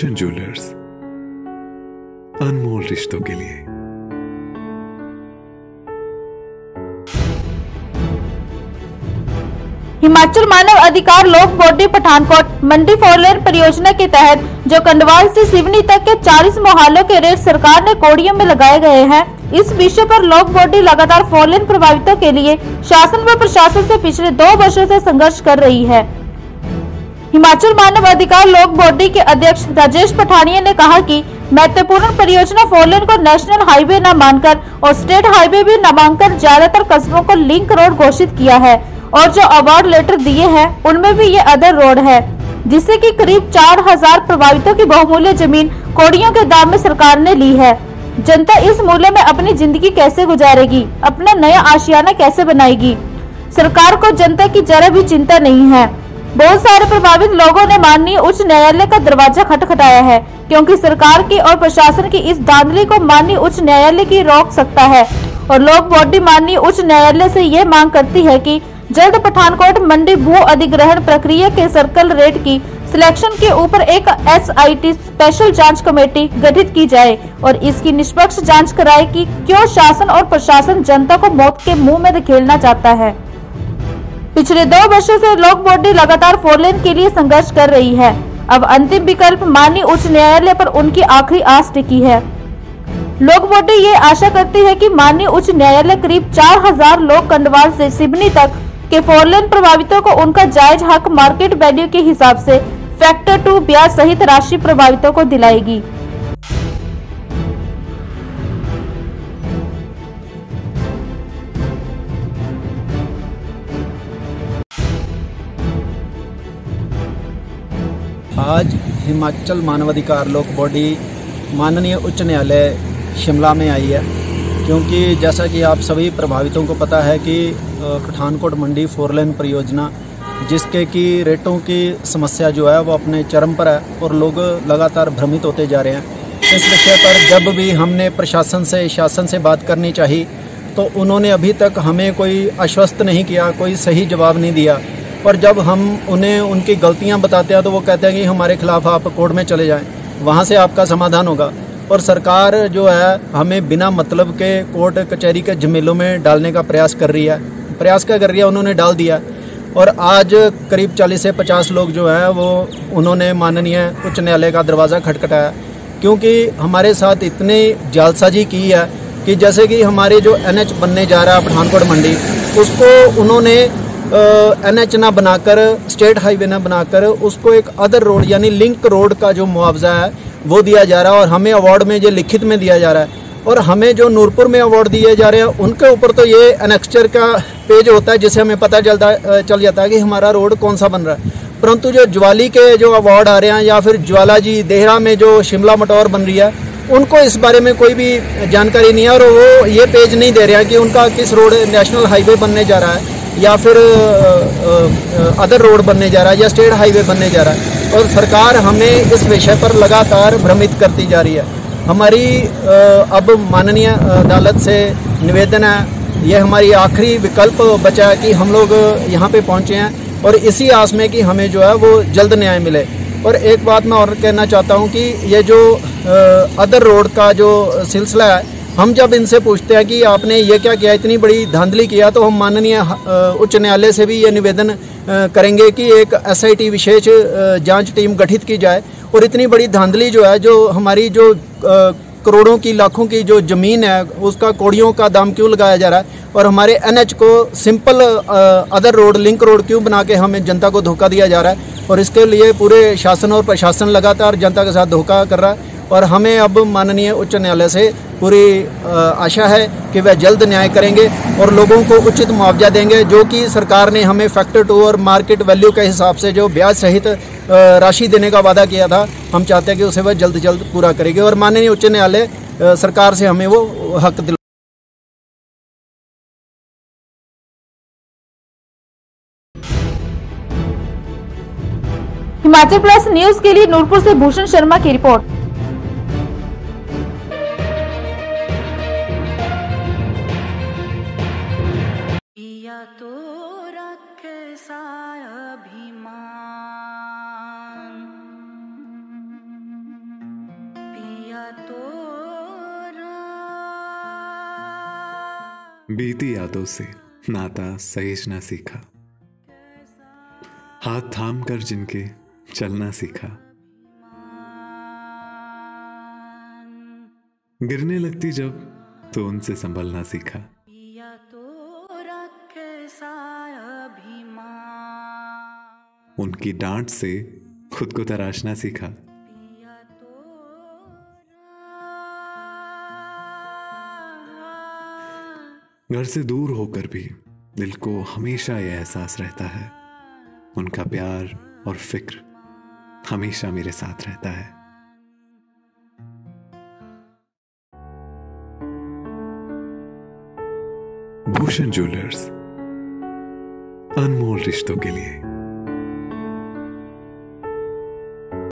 Bhushan jewellers अनमोल रिश्तों के लिए। हिमाचल मानव अधिकार लोक बॉडी पठानकोट, मंडी फोरलेन परियोजना के तहत, जो कंडवाल से सिवनी तक के 40 मोहल्लों के रेट सरकार ने कोड़ियों में लगाए गए हैं, इस विषय पर लोक बॉडी लगातार फोरलेन प्रभावितों के लिए शासन व प्रशासन से पिछले दो वर्षों से संघर्ष कर रही है। हिमाचल मानव अधिकार लोक बॉडी के अध्यक्ष राजेश पठानिया ने कहा कि महत्वपूर्ण परियोजना फोरलेन को नेशनल हाईवे न मानकर और स्टेट हाईवे भी न मानकर ज़्यादातर कस्बों को लिंक रोड घोषित किया है और जो अवार्ड लेटर दिए हैं, उनमें भी ये अदर रोड है, जिससे कि करीब चार हज़ार प्रभावितों की बहुमूल्य ज़मीन कोड़ियों के दाम में सरकार ने ली है। जनता इस मूल्य में अपनी ज़िंदगी कैसे गुजारेगी, अपना नया आशियाना कैसे बनाएगी? सरकार को जनता की जरा भी चिंता नहीं है। बहुत सारे प्रभावित लोगों ने माननीय उच्च न्यायालय का दरवाज़ा खटखटाया है, क्योंकि सरकार की और प्रशासन की इस धांधली को माननीय उच्च न्यायालय की रोक सकता है। और लोक बॉडी माननीय उच्च न्यायालय से ये मांग करती है कि जल्द पठानकोट मंडी भू अधिग्रहण प्रक्रिया के सर्कल रेट की सिलेक्शन के ऊपर एक एसआईटी स्पेशल जाँच कमेटी गठित की जाए और इसकी निष्पक्ष जाँच कराए कि क्यों शासन और प्रशासन जनता को मौत के मुँह में धकेलना चाहता है। पिछले दो वर्षों से लोक बॉडी लगातार फोरलेन के लिए संघर्ष कर रही है। अब अंतिम विकल्प माननीय उच्च न्यायालय पर उनकी आखिरी आस टिकी है। लोक बॉडी ये आशा करती है कि माननीय उच्च न्यायालय करीब 4000 लोग कंडवाल से सिबनी तक के फोरलेन प्रभावितों को उनका जायज़ हक मार्केट वैल्यू के हिसाब से फैक्टर टू ब्याज सहित राशि प्रभावितों को दिलाएगी। आज हिमाचल मानवाधिकार लोक बॉडी माननीय उच्च न्यायालय शिमला में आई है, क्योंकि जैसा कि आप सभी प्रभावितों को पता है कि पठानकोट मंडी फोर लेन परियोजना, जिसके कि रेटों की समस्या जो है वो अपने चरम पर है और लोग लगातार भ्रमित होते जा रहे हैं। इस विषय पर जब भी हमने प्रशासन से, शासन से बात करनी चाहिए तो उन्होंने अभी तक हमें कोई आश्वस्त नहीं किया, कोई सही जवाब नहीं दिया। और जब हम उन्हें, उनकी गलतियाँ बताते हैं तो वो कहते हैं कि हमारे खिलाफ आप कोर्ट में चले जाएँ। वहाँ से आपका समाधान होगा। और सरकार जो है, हमें बिना मतलब के कोर्ट, कचहरी के झमेलों में डालने का प्रयास कर रही है। प्रयास क्या कर रही है? उन्होंने डाल दिया। और आज करीब 40 से 50 लोग जो हैं, वो, उन्होंने माननीय उच्च न्यायालय का दरवाज़ा खटखटाया। क्योंकि हमारे साथ इतने जालसाजी की है कि जैसे कि हमारे जो एनएच बनने जा रहा है, पठानकोट मंडी, उसको उन्होंने एन एच ना बनाकर स्टेट हाईवे ना बनाकर, उसको एक अदर रोड यानी लिंक रोड का जो मुआवजा है, वो दिया जा रहा है और हमें अवार्ड में जो लिखित में दिया जा रहा है। और हमें जो नूरपुर में अवार्ड दिए जा रहे हैं, उनके ऊपर तो ये एनेक्चर का पेज होता है जिससे हमें पता चलता चल जाता है कि हमारा रोड कौन सा बन रहा है। परंतु जो ज्वाली के जो अवार्ड आ रहे हैं, या फिर ज्वाला जी देहरा में जो शिमला मटौर बन रही है, उनको इस बारे में कोई भी जानकारी नहीं है और वो ये पेज नहीं दे रहे हैं कि उनका किस रोड नेशनल हाईवे बनने जा रहा है। या फिर अदर रोड बनने जा रहा है या स्टेट हाईवे बनने जा रहा है। और सरकार हमें इस विषय पर लगातार भ्रमित करती जा रही है। हमारी अब माननीय अदालत से निवेदन है, ये हमारी आखिरी विकल्प बचा है कि हम लोग यहाँ पे पहुँचे हैं और इसी आस में कि हमें जो है वो जल्द न्याय मिले। और एक बात मैं और कहना चाहता हूँ कि ये जो अदर रोड का जो सिलसिला है हम जब इनसे पूछते हैं कि आपने ये क्या किया, इतनी बड़ी धांधली किया तो हम माननीय उच्च न्यायालय से भी ये निवेदन करेंगे कि एक एसआईटी विशेष जाँच टीम गठित की जाए और इतनी बड़ी धांधली जो है, जो हमारी जो करोड़ों की, लाखों की जो ज़मीन है, उसका कोड़ियों का दाम क्यों लगाया जा रहा है? और हमारे एनएच को simple other road, link road क्यों बना के हमें जनता को धोखा दिया जा रहा है? और इसके लिए पूरे शासन और प्रशासन लगातार जनता के साथ धोखा कर रहा है। और हमें अब माननीय उच्च न्यायालय से पूरी आशा है कि वह जल्द न्याय करेंगे और लोगों को उचित मुआवजा देंगे, जो कि सरकार ने हमें फैक्टर टू और मार्केट वैल्यू के हिसाब से जो ब्याज सहित राशि देने का वादा किया था, हम चाहते हैं कि उसे वह जल्द जल्द पूरा करेगी और माननीय उच्च न्यायालय सरकार से हमें वो हक दिल हिमाचल प्लस न्यूज़ के लिए नूरपुर से भूषण शर्मा की रिपोर्ट तो रख अभिमान। पिया तो बीती यादों से नाता सहेजना सीखा। हाथ थाम कर जिनके चलना सीखा। गिरने लगती जब तो उनसे संभलना सीखा। उनकी डांट से खुद को तराशना सीखा। घर से दूर होकर भी दिल को हमेशा यह एहसास रहता है। उनका प्यार और फ़िक्र हमेशा मेरे साथ रहता है। भूषण ज्वेलर्स, अनमोल रिश्तों के लिए।